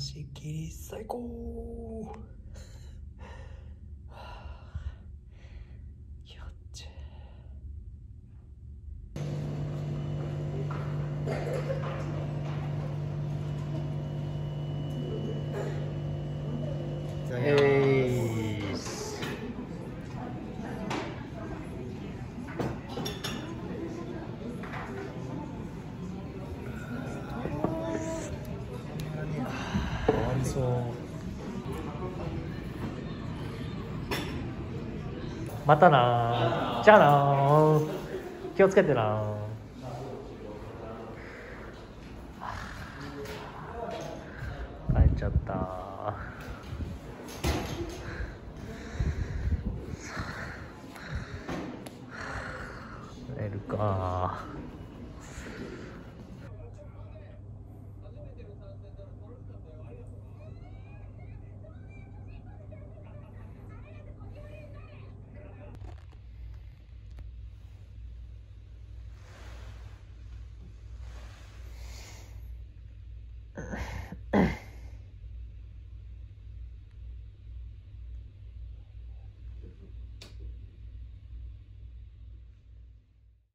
貸し切り最高。またなじゃあな気をつけてな帰っちゃった寝るか